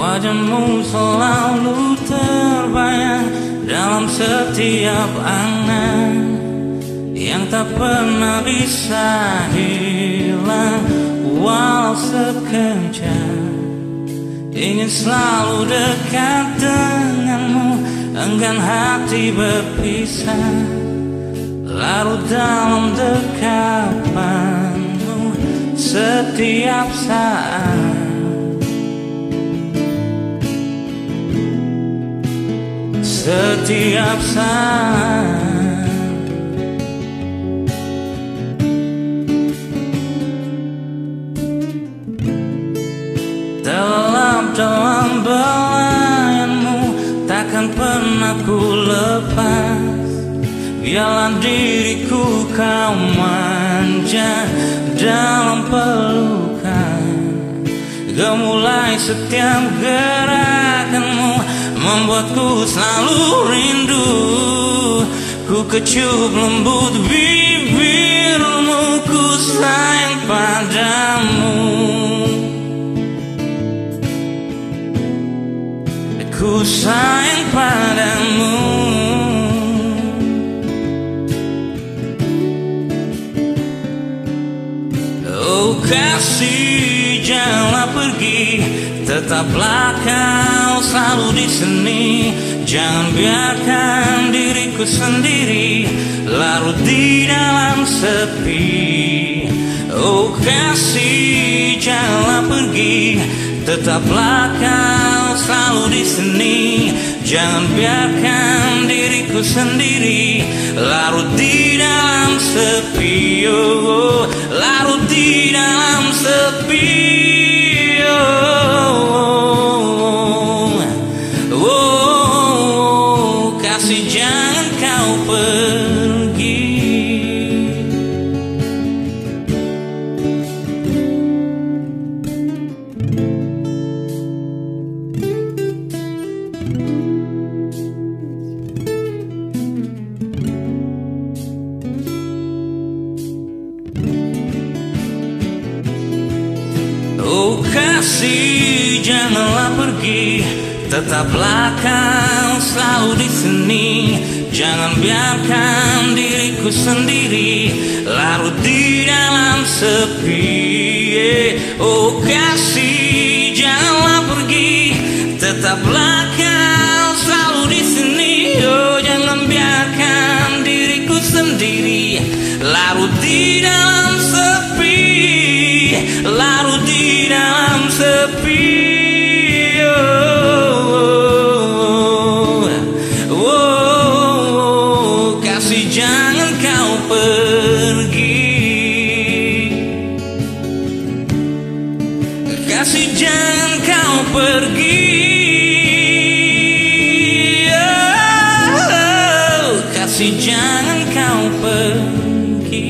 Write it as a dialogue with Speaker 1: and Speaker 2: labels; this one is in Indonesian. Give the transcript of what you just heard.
Speaker 1: Wajahmu selalu terbayang dalam setiap angan Yang tak pernah bisa hilang. Walau sekejap Ingin selalu dekat denganmu. Enggan hati berpisah Larut dalam dekapanmu. Setiap saat Setiap saat. Dalam dalam belayanmu Takkan pernah ku lepas. Biarlah diriku kau manja Dalam pelukan. Gemulai setiap gerakanmu Membuatku selalu rindu. Ku kecup lembut bibirmu Ku sayang padamu. Ku sayang padamu. Oh kasih janganlah pergi Tetaplah kau selalu di sini. Jangan biarkan diriku sendiri Larut di dalam sepi. Oh kasih janganlah pergi. Tetaplah kau selalu di sini. Jangan biarkan diriku sendiri Larut di dalam sepi. Oh, Larut di dalam sepi jangan kau pergi Oh kasih janganlah pergi Tetaplah kau selalu di sini. Jangan biarkan diriku sendiri Larut di dalam sepi. Oh kasih janganlah pergi. Tetaplah kau selalu di sini. Oh jangan biarkan diriku sendiri Larut di dalam sepi. Larut di dalam sepi kasih jangan kau pergi. Oh, Kasih jangan kau pergi.